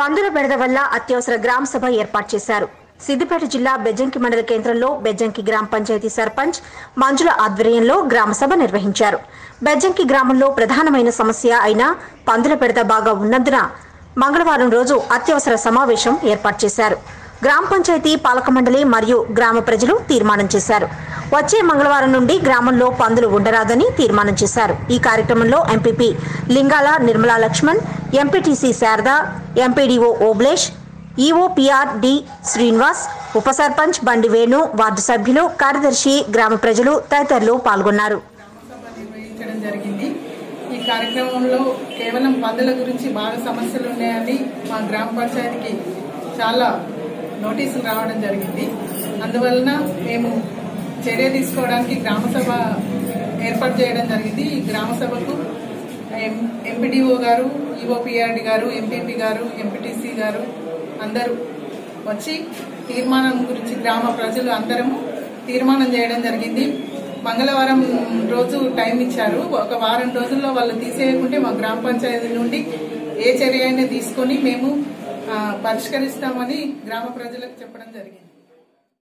పందుల బెడద వల్ల అత్యవసర గ్రామ సభ ఏర్పాటు చేశారు. సిద్దిపేట జిల్లా బెజ్జంకి మండల కేంద్రంలో బెజ్జంకి గ్రామ పంచాయతీ సర్పంచ్ మంజుల ఆధ్వర్యంలో గ్రామ సభ నిర్వహించారు. బెజ్జంకి గ్రామంలో ప్రధానమైన సమస్య అయిన పందుల బెడద బాగా ఉన్నందున మంగళవారం రోజు అత్యవసర సమావేశం ఏర్పాటు చేశారు. గ్రామ పంచాయతీ పాలక మండలి మరియు గ్రామ ప్రజలు తీర్మానం చేశారు. వచ్చే మంగళవారం నుండి గ్రామంలో పందులు ఉండరాదని తీర్మానం చేశారు. ఈ కార్యక్రమంలో MPP Lingala Nirmala Laxman MPTC Sharada MPDO Oblesh EOPR D Srinivas ఉప సర్పంచ్ బండి వేణు వార్డు సభ్యులు కార్యదర్శి గ్రామ ప్రజలు తదితరులు పాల్గొన్నారు. ఈ కార్యక్రమంలో కేవలం పందుల గురించి బాగా సమస్యలు ఉన్నాయని మా గ్రామ పంచాయతీకి చాలా నోటీసులు రావడం జరిగింది. అందువలన మేము చర్య తీసుకోవడానికి గ్రామ సభ ఏర్పాటు చేయడం జరిగింది. ఈ గ్రామ సభకు ఎంపీడీఓ గారు ఈఓపీఆర్డి గారు ఎంపీపీ గారు ఎంపీటీసీ గారు అందరూ వచ్చి తీర్మానం గురించి గ్రామ ప్రజలు అందరము తీర్మానం చేయడం జరిగింది. మంగళవారం రోజు టైం ఇచ్చారు. ఒక వారం రోజుల్లో వాళ్ళు తీసేయకుంటే మా గ్రామ పంచాయతీ నుండి ఏ చర్య అయినా తీసుకొని మేము పరిష్కరిస్తామని గ్రామ ప్రజలకు చెప్పడం జరిగింది.